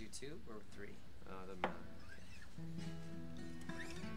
do two or three? Uh, doesn't matter. Let's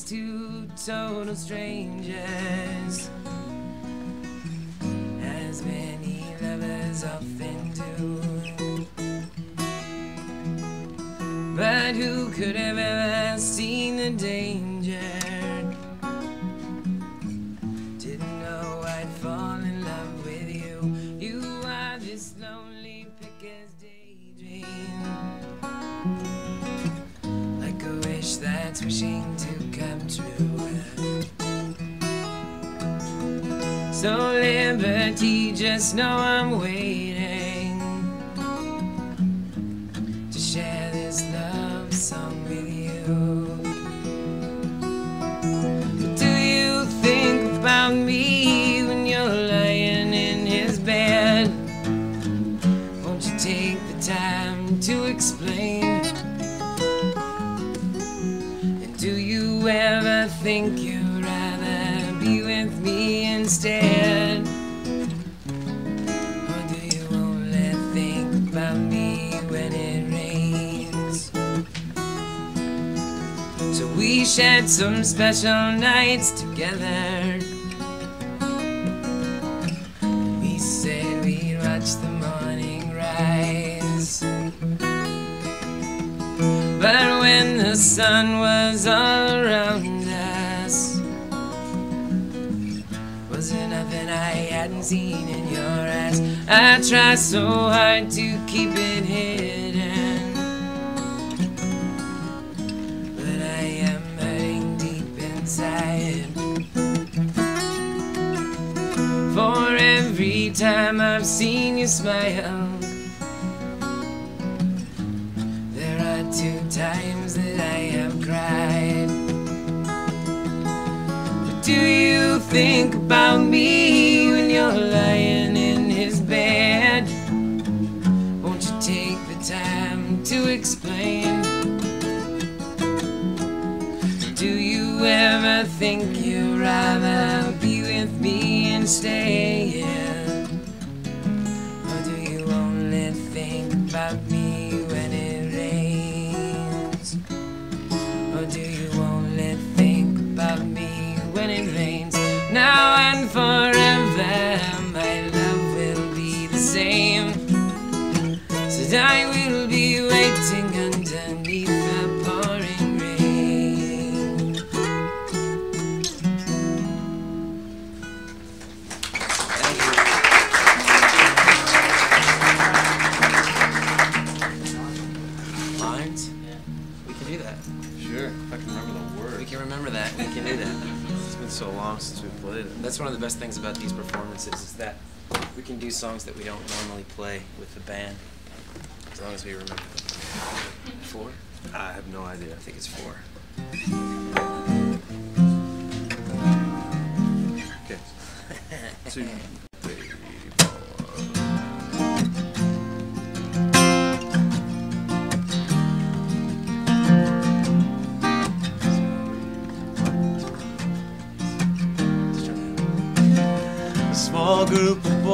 as two total strangers, as many lovers often do. But who could have ever seen just know I'm waiting to share this love song with you. Do you think about me when you're lying in his bed? Won't you take the time to explain? And do you ever think you'd rather be with me instead? Shared some special nights together. We said we'd watch the morning rise. But when the sun was all around us, was there nothing I hadn't seen in your eyes? I tried so hard to keep it hidden. Every time I've seen you smile, there are two times that I have cried. But do you think about me when you're lying in his bed? Won't you take the time to explain? Do you ever think you'd rather be with me instead? Do songs that we don't normally play with the band, as long as we remember them. Four? I have no idea. I think it's four. Okay. Two,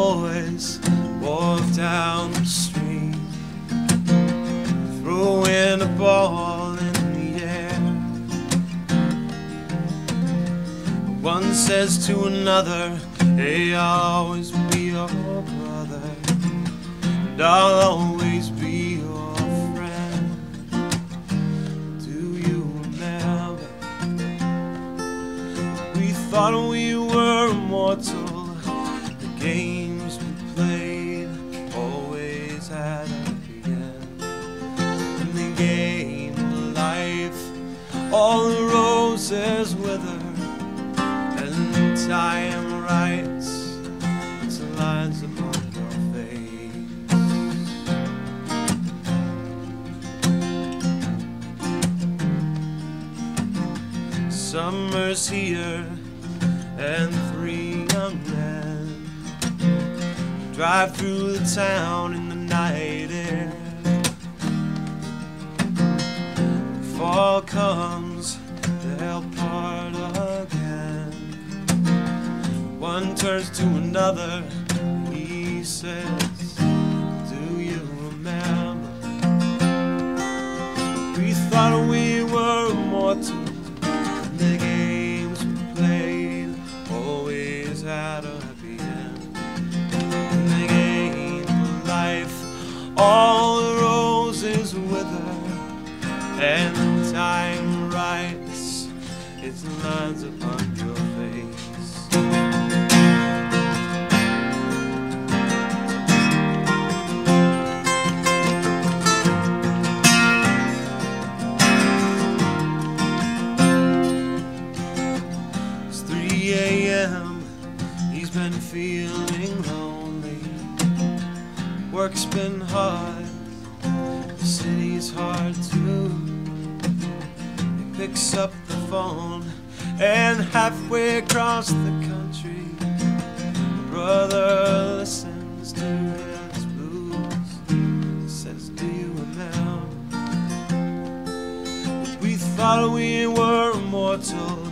boys walk down the street, throwing a ball in the air. One says to another, Hey, I'll always be your brother, and I'll always be your friend. Do you remember? We thought we were immortal. The games we played always had a end. And the game of life, all the roses wither, and time writes its lines upon your face. Summer's here, and drive through the town in the night air. Fall comes, they'll part again. One turns to another, he says, Do you remember? We thought we Work's been hard. The city's hard too. He picks up the phone and halfway across the country, the brother listens to his blues. He says, Do you remember? We thought we were immortal.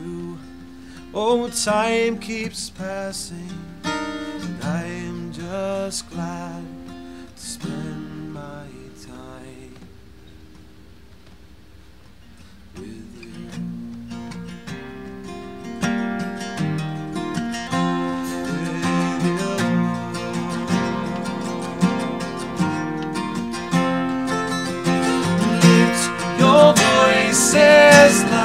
True. Oh, time keeps passing, and I am just glad to spend my time with you. Lift your voices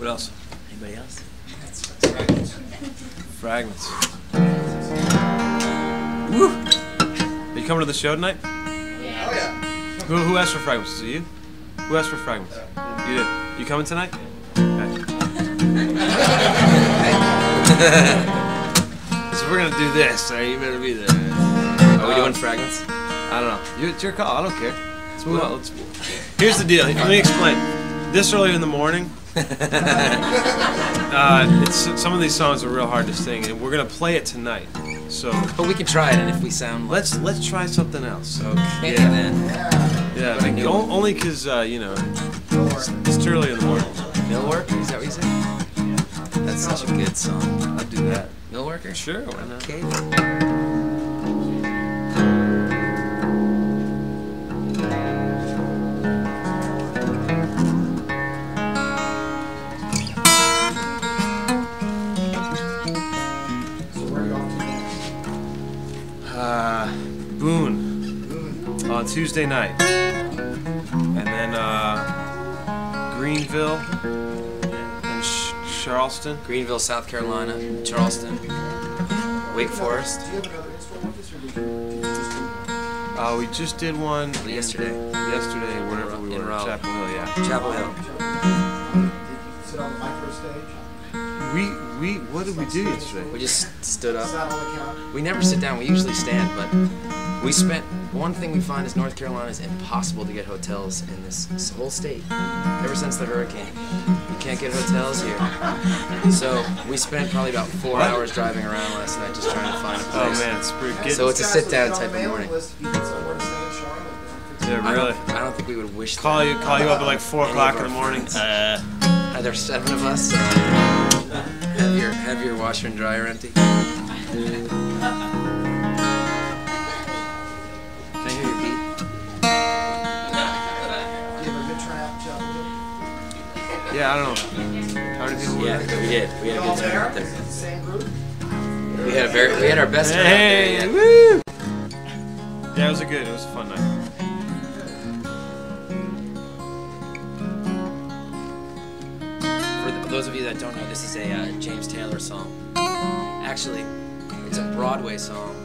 What else? Anybody else? Fragments. Woo! Are you coming to the show tonight? Yeah, oh Who, who asked for fragments? Is it you? Who asked for fragments? You did. You coming tonight? Okay. so we're gonna do this. So you better be there. Are we Um, doing fragments? I don't know. You, it's your call. I don't care. Let's move on. Let's. Here's the deal. Let me explain. This early in the morning, uh, it's some of these songs are real hard to sing, and we're gonna play it tonight. So But we can try it, and if we sound like let's let's try something else. okay, Yeah. then Yeah, like, new only because uh, you know it's, it's too early in the morning. it'll work. Is that what you said? That's such a good song. I'll do that. Millworker? Sure? Okay. On Tuesday night, and then uh, Greenville and Sh- Charleston. Greenville, South Carolina, Charleston, Wake Forest. Uh, we just did one in- Yesterday. Yesterday, wherever we In were, Raleigh. Chapel Hill. Yeah. Chapel Hill. Did you sit on the micro stage. We we what did we do yesterday? We just stood up. Sat on the counter. We never sit down. We usually stand, but we spent. One thing we find is North Carolina is impossible to get hotels in this, whole state. Ever since the hurricane, you can't get hotels here. So we spent probably about four What? hours driving around last night just trying to find a place. Oh man, it's pretty good. So it's a sit down type of morning. mailing list if you need somewhere to stay in Charlotte, they'll fix it. yeah, I really. don't, I don't think we would wish Call you call you up at like four o'clock in the morning. Uh, Are there seven of us? have your have your washer and dryer empty. Yeah, I don't know. How many people? Yeah, there? we did. We had a good time out there. Same group? We had a very we had our best time out Hey, there. yet. woo! Yeah, it was a good. It was a fun night. For th- those of you that don't know, this is a uh, James Taylor song. Actually, it's a Broadway song.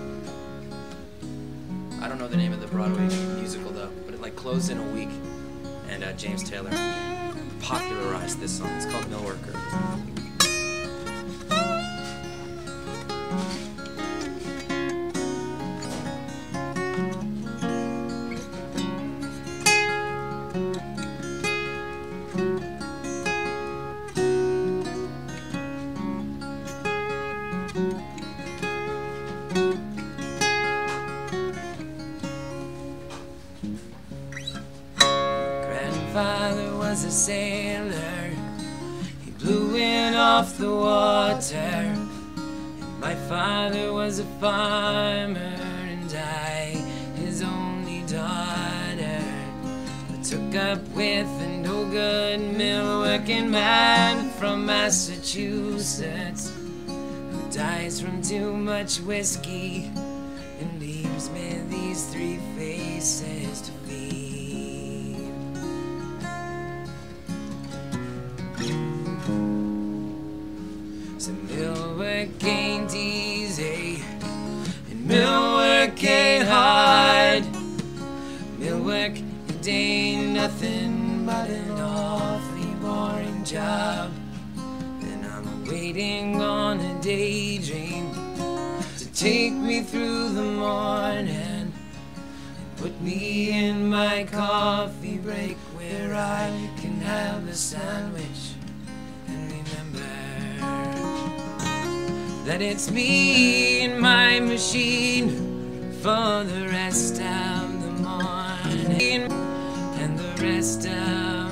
I don't know the name of the Broadway musical though, but it like closed in a week, and uh, James Taylor popularized this song. It's called Millworker. A sailor. He blew it off the water. And my father was a farmer, and I, his only daughter. I took up with a no good mill working man from Massachusetts who dies from too much whiskey and leaves me these three faces and mill work ain't hard. Mill work it ain't nothing but an awfully boring job. And I'm waiting on a daydream to take me through the morning and put me in my coffee break where I can have a sandwich that it's me and my machine for the rest of the morning and the rest of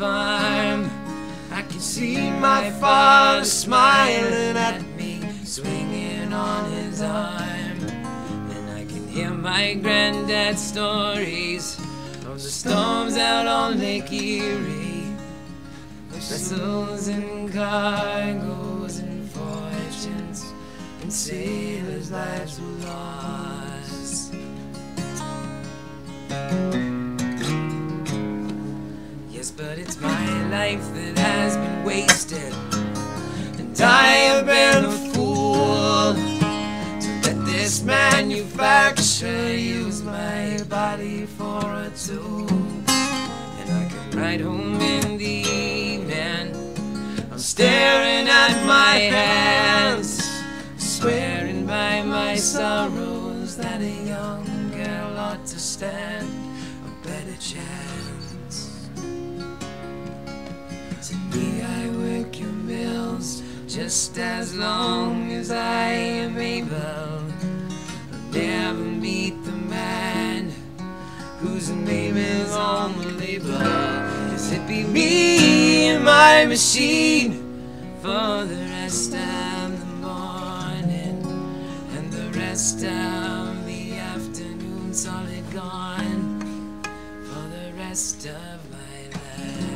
I can see my father smiling at me, swinging on his arm. And I can hear my granddad's stories of the storms out on Lake Erie. Vessels and cargoes and fortunes, and sailors' lives were lost. But it's my life that has been wasted, and I have been a fool to let this manufacturer use my body for a tool. And I come right home in the evening, I'm staring at my hands, swearing by my sorrows that a young girl ought to stand just as long as I am able. I'll never meet the man whose name is on the label. Cause it be me and my machine for the rest of the morning and the rest of the afternoon solid gone for the rest of my life.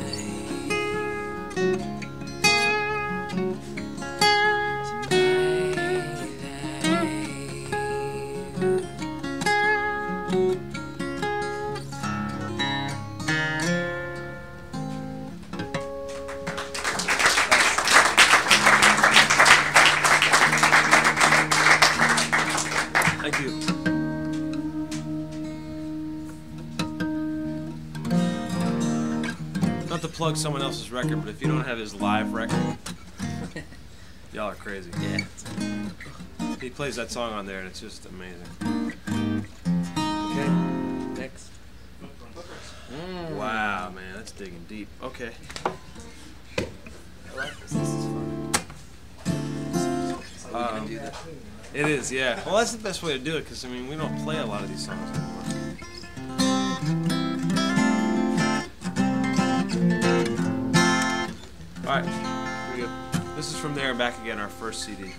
Plug someone else's record, but if you don't have his live record, y'all are crazy. Yeah. He plays that song on there, and it's just amazing. Okay. Next. Wow, man, that's digging deep. Okay. I like this. This is fun. Are Um. It is, yeah. Well, that's the best way to do it, because, I mean, we don't play a lot of these songs from There and Back Again, our first CD.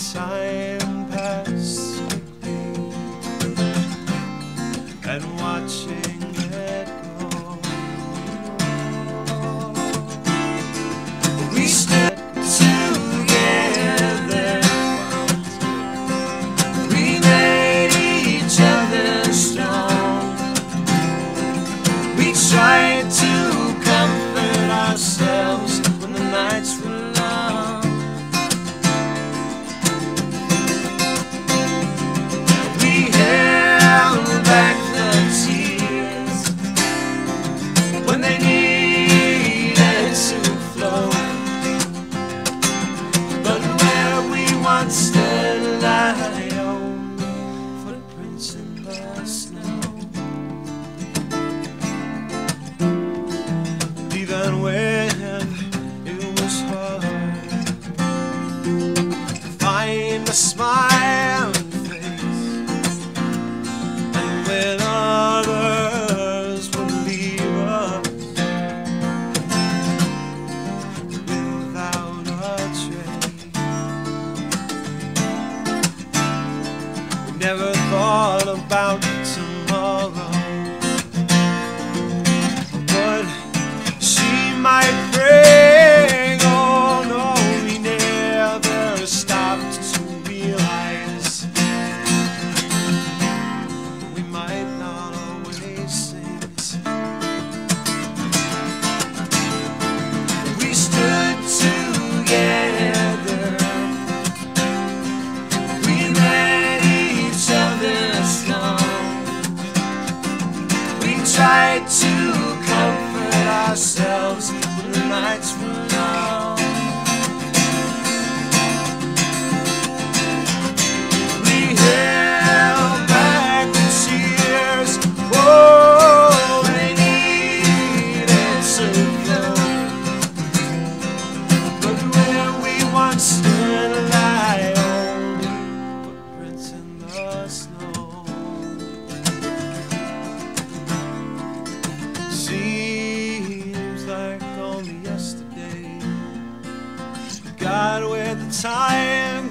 Time footprints in With the time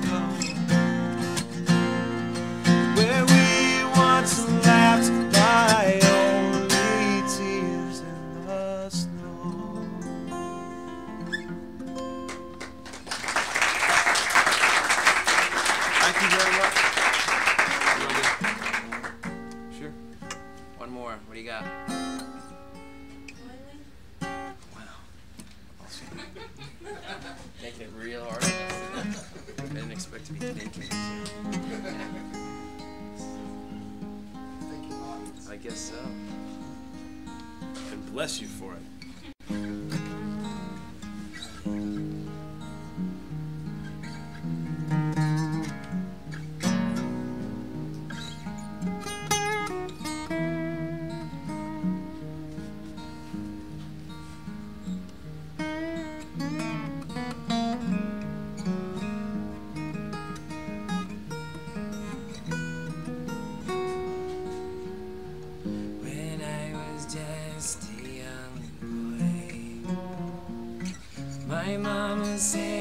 I'm a saint.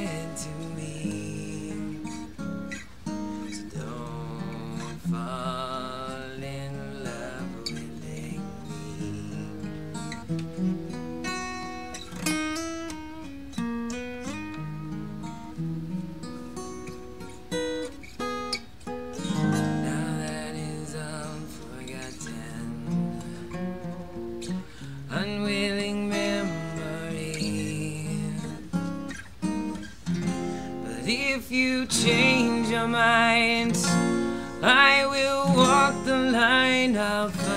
you change your mind, I will walk the line of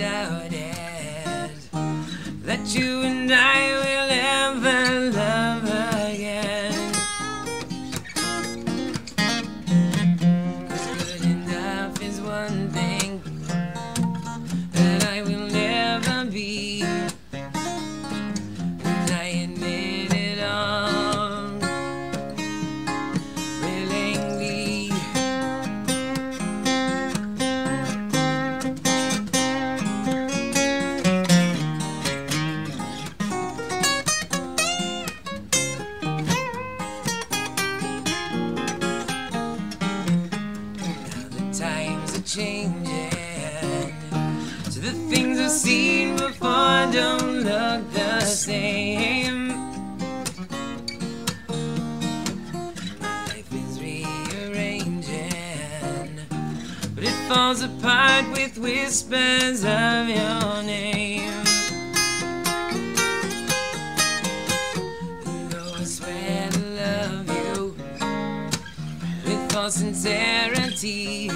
doubted that you miles apart with whispers of your name. Though I swear to love you with all sincerity.